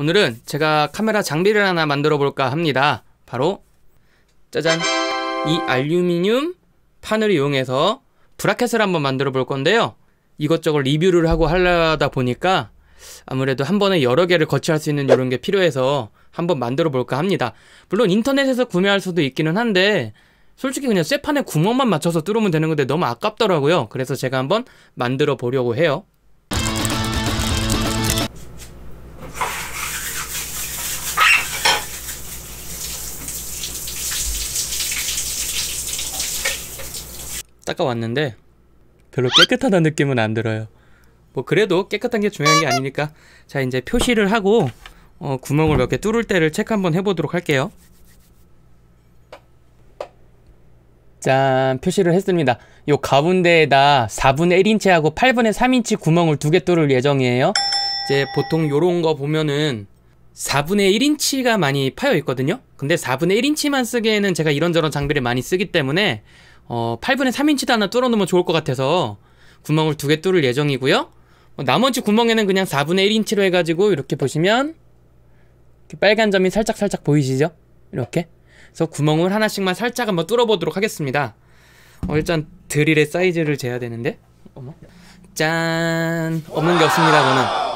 오늘은 제가 카메라 장비를 하나 만들어 볼까 합니다. 바로 짜잔 이 알루미늄 판을 이용해서 브라켓을 한번 만들어 볼 건데요. 이것저것 리뷰를 하고 하려다 보니까 아무래도 한 번에 여러 개를 거치할 수 있는 이런 게 필요해서 한번 만들어 볼까 합니다. 물론 인터넷에서 구매할 수도 있기는 한데 솔직히 그냥 쇠판에 구멍만 맞춰서 뚫으면 되는 건데 너무 아깝더라고요. 그래서 제가 한번 만들어 보려고 해요. 닦아왔는데 별로 깨끗하다는 느낌은 안 들어요. 뭐 그래도 깨끗한 게 중요한 게 아니니까 자 이제 표시를 하고 어, 구멍을 몇 개 뚫을 때를 체크 한번 해보도록 할게요. 짠 표시를 했습니다. 요 가운데에다 4분의 1인치하고 8분의 3인치 구멍을 두 개 뚫을 예정이에요. 이제 보통 요런 거 보면은 4분의 1인치가 많이 파여 있거든요. 근데 4분의 1인치만 쓰기에는 제가 이런저런 장비를 많이 쓰기 때문에 어, 8분의 3인치도 하나 뚫어 놓으면 좋을 것 같아서 구멍을 두 개 뚫을 예정이고요. 어, 나머지 구멍에는 그냥 4분의 1인치로 해가지고 이렇게 보시면 이렇게 빨간 점이 살짝살짝 살짝 보이시죠? 이렇게. 그래서 구멍을 하나씩만 살짝 한번 뚫어보도록 하겠습니다. 어, 일단 드릴의 사이즈를 재야 되는데. 어머. 짠. 없는 게 없습니다 저는.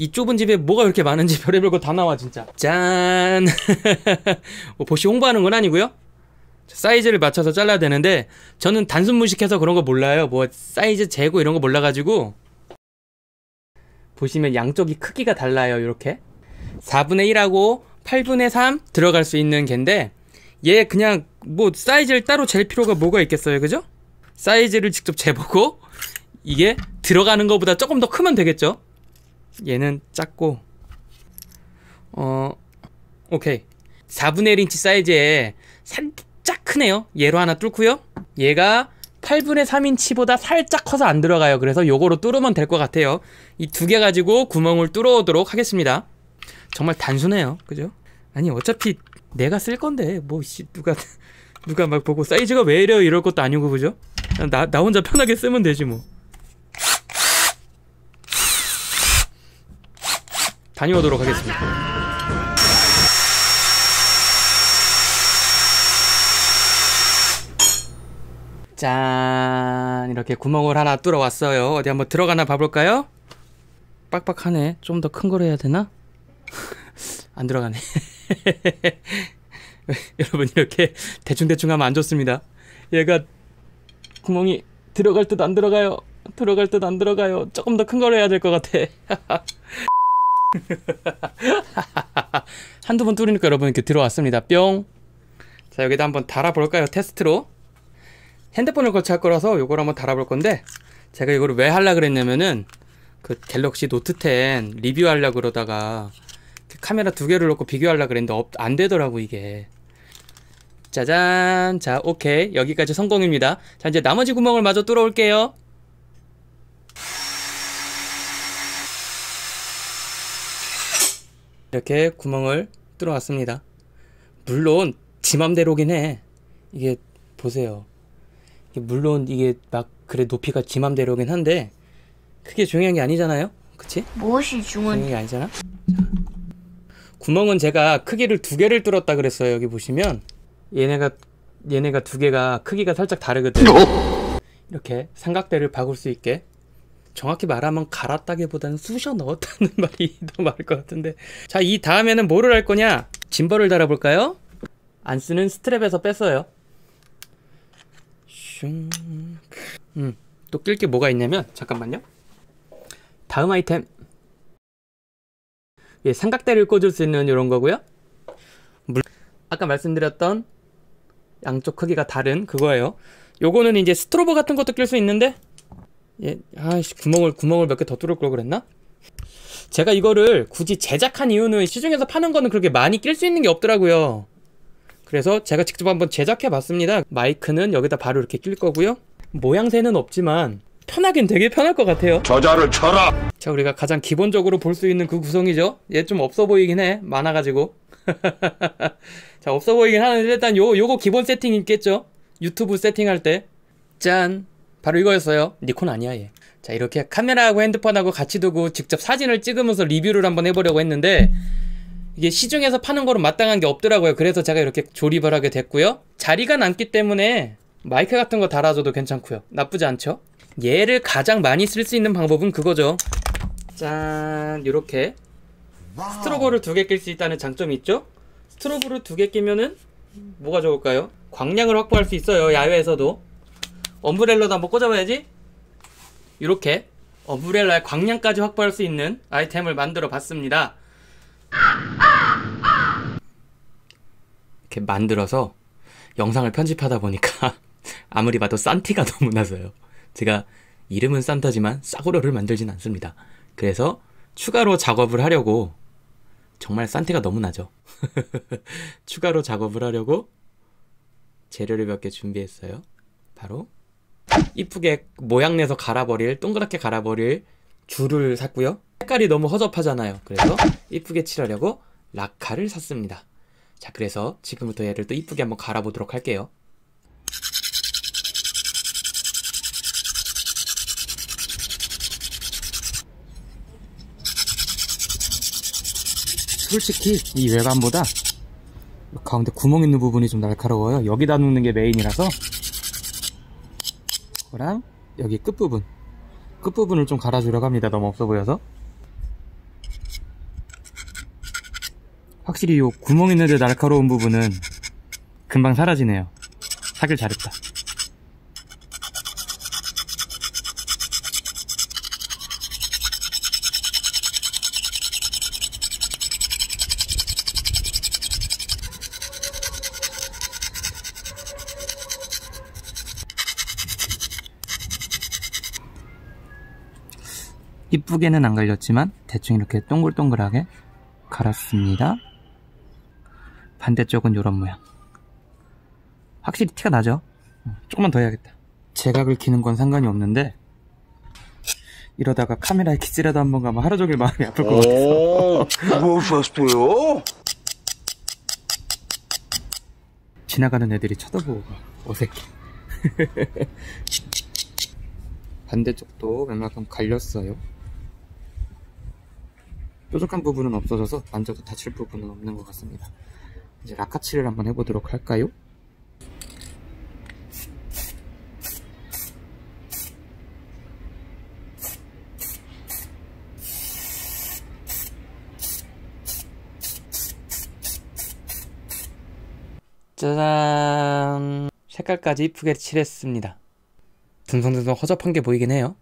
이 좁은 집에 뭐가 이렇게 많은지 별의별 거 다 나와 진짜. 짠. 뭐 보시 홍보하는 건 아니고요 사이즈를 맞춰서 잘라야 되는데 저는 단순 무식해서 그런 거 몰라요. 뭐 사이즈 재고 이런 거 몰라가지고 보시면 양쪽이 크기가 달라요. 이렇게 4분의 1하고 8분의 3 들어갈 수 있는 갠데 얘 그냥 뭐 사이즈를 따로 잴 필요가 뭐가 있겠어요. 그죠? 사이즈를 직접 재보고 이게 들어가는 것보다 조금 더 크면 되겠죠? 얘는 작고 어 오케이 4분의 1인치 사이즈에 살 짝 크네요. 얘로 하나 뚫고요. 얘가 8분의 3인치보다 살짝 커서 안 들어가요. 그래서 요거로 뚫으면 될 것 같아요. 이 두 개 가지고 구멍을 뚫어 오도록 하겠습니다. 정말 단순해요. 그죠? 아니 어차피 내가 쓸 건데 뭐 씨, 누가 누가 막 보고 사이즈가 왜 이래요 이럴 것도 아니고 그죠? 나, 나 혼자 편하게 쓰면 되지 뭐. 다녀오도록 하겠습니다. 짠. 이렇게 구멍을 하나 뚫어 왔어요. 어디 한번 들어가나 봐볼까요? 빡빡하네. 좀 더큰 거로 해야 되나? 안 들어가네. 여러분 이렇게 대충대충 하면 안 좋습니다. 얘가 구멍이 들어갈 듯 안 들어가요. 들어갈 듯 안 들어가요. 조금 더큰 거로 해야 될 것 같아. 한두 번 뚫으니까 여러분 이렇게 들어왔습니다. 뿅. 자 여기다 한번 달아볼까요? 테스트로 핸드폰을 거치할 거라서 요걸 한번 달아볼 건데 제가 이거를 왜 하려 그랬냐면은 그 갤럭시 노트 10 리뷰하려 그러다가 카메라 두 개를 놓고 비교하려 그랬는데 없, 안 되더라고 이게. 짜잔. 자 오케이. 여기까지 성공입니다. 자 이제 나머지 구멍을 마저 뚫어올게요. 이렇게 구멍을 뚫어왔습니다. 물론 지 맘대로긴 해. 이게 보세요 물론 이게 막 그래 높이가 지 맘대로긴 한데 크게 중요한 게 아니잖아요. 그치? 무엇이 중요한 게 아니잖아. 자. 구멍은 제가 크기를 두 개를 뚫었다 그랬어요. 여기 보시면 얘네가 얘네가 두 개가 크기가 살짝 다르거든. 이렇게 삼각대를 박을 수 있게 정확히 말하면 갈았다기보다는 쑤셔 넣었다는 말이 더 맞을 것 같은데 자 이 다음에는 뭐를 할 거냐 짐벌을 달아볼까요? 안 쓰는 스트랩에서 뺐어요 슝. 음, 또 낄 게 뭐가 있냐면 잠깐만요. 다음 아이템. 예, 삼각대를 꽂을 수 있는 이런 거고요. 물... 아까 말씀드렸던 양쪽 크기가 다른 그거예요. 요거는 이제 스트로버 같은 것도 낄 수 있는데 예, 아씨 구멍을 구멍을 몇 개 더 뚫을 걸 그랬나? 제가 이거를 굳이 제작한 이유는 시중에서 파는 거는 그렇게 많이 낄 수 있는 게 없더라고요. 그래서 제가 직접 한번 제작해 봤습니다. 마이크는 여기다 바로 이렇게 낄 거고요. 모양새는 없지만 편하긴 되게 편할 것 같아요. 저자를 쳐라! 자 우리가 가장 기본적으로 볼 수 있는 그 구성이죠. 얘 좀 없어 보이긴 해. 많아가지고. 자 없어 보이긴 하는데 일단 요, 요거 기본 세팅 있겠죠? 유튜브 세팅할 때. 짠! 바로 이거였어요. 니콘 아니야 얘. 자 이렇게 카메라하고 핸드폰하고 같이 두고 직접 사진을 찍으면서 리뷰를 한번 해보려고 했는데 이게 시중에서 파는 거로 마땅한 게 없더라고요. 그래서 제가 이렇게 조립을 하게 됐고요. 자리가 남기 때문에 마이크 같은 거 달아줘도 괜찮고요. 나쁘지 않죠? 얘를 가장 많이 쓸 수 있는 방법은 그거죠. 짠 이렇게. 스트로보를 두 개 낄 수 있다는 장점이 있죠? 스트로보를 두 개 끼면은 뭐가 좋을까요? 광량을 확보할 수 있어요 야외에서도. 엄브렐러도 한번 꽂아봐야지. 이렇게 엄브렐라의 광량까지 확보할 수 있는 아이템을 만들어 봤습니다 이렇게 만들어서 영상을 편집하다 보니까 아무리 봐도 산티가 너무 나서요. 제가 이름은 산타지만 싸구려를 만들진 않습니다. 그래서 추가로 작업을 하려고 정말 산티가 너무 나죠. 추가로 작업을 하려고 재료를 몇 개 준비했어요. 바로 이쁘게 모양 내서 갈아버릴 동그랗게 갈아버릴 줄을 샀고요. 색깔이 너무 허접하잖아요. 그래서 이쁘게 칠하려고 라카를 샀습니다. 자 그래서 지금부터 얘를 또 이쁘게 한번 갈아보도록 할게요. 솔직히 이 외관보다 가운데 구멍 있는 부분이 좀 날카로워요. 여기다 놓는 게 메인이라서. 그거랑 여기 끝부분 끝부분을 좀 갈아주려고 합니다. 너무 없어 보여서. 확실히 이 구멍 있는데 날카로운 부분은 금방 사라지네요. 사길 잘했다 이쁘게는 안 갈렸지만 대충 이렇게 동글동글하게 갈았습니다. 반대쪽은 이런 모양. 확실히 티가 나죠? 조금만 더 해야겠다. 제각을 키는 건 상관이 없는데 이러다가 카메라에 키스라도 한 번 가면 하루 종일 마음이 아플 것 같아서. 무엇이었어요? 지나가는 애들이 쳐다보고 어색해. 반대쪽도 웬만큼 갈렸어요 뾰족한 부분은 없어져서 만져도 다칠 부분은 없는 것 같습니다. 이제 라카칠을 한번 해보도록 할까요? 짜잔! 색깔까지 이쁘게 칠했습니다. 둥성둥성 허접한 게 보이긴 해요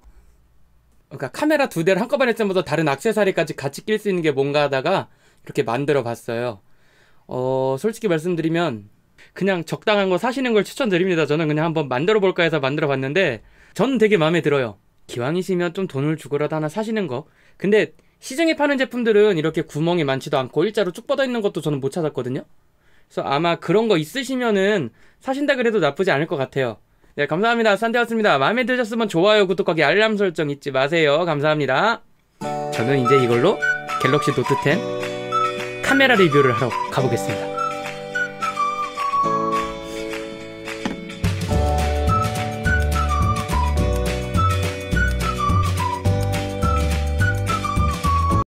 그러니까 카메라 두 대를 한꺼번에 쓰면서 다른 액세서리까지 같이 낄 수 있는 게 뭔가 하다가 이렇게 만들어 봤어요. 어 솔직히 말씀드리면 그냥 적당한 거 사시는 걸 추천드립니다. 저는 그냥 한번 만들어 볼까 해서 만들어 봤는데 저는 되게 마음에 들어요. 기왕이시면 좀 돈을 주고라도 하나 사시는 거. 근데 시중에 파는 제품들은 이렇게 구멍이 많지도 않고 일자로 쭉 뻗어 있는 것도 저는 못 찾았거든요. 그래서 아마 그런 거 있으시면은 사신다 그래도 나쁘지 않을 것 같아요. 네, 감사합니다. 산대였습니다. 마음에 드셨으면 좋아요, 구독하기, 알람 설정 잊지 마세요. 감사합니다. 저는 이제 이걸로 갤럭시 노트 10 카메라 리뷰를 하러 가보겠습니다.